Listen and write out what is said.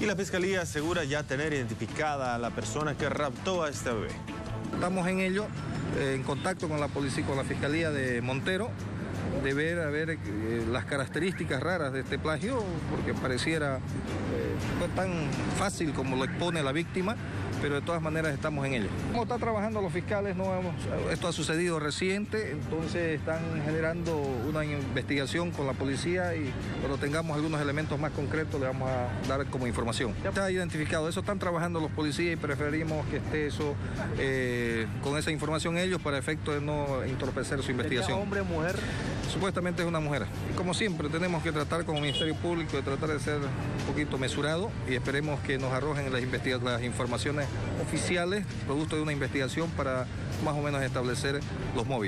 Y la fiscalía asegura ya tener identificada a la persona que raptó a este bebé. Estamos en ello, eh, en contacto con la policía, con la fiscalía de Montero, de ver a ver eh, las características raras de este plagio, porque pareciera eh, tan fácil como lo expone la víctima, pero de todas maneras estamos en ello. Como está trabajando los fiscales, no hemos, esto ha sucedido reciente, entonces están generando una investigación con la policía y cuando tengamos algunos elementos más concretos le vamos a dar como información. Ya está identificado, eso están trabajando los policías y preferimos que esté eso eh, con esa información ellos para efecto de no entorpecer su investigación. ¿Hombre o mujer? Supuestamente es una mujer. Y como siempre, tenemos que tratar como Ministerio Público de tratar de ser un poquito mesurado y esperemos que nos arrojen las, las informaciones oficiales, producto de una investigación para más o menos establecer los móviles.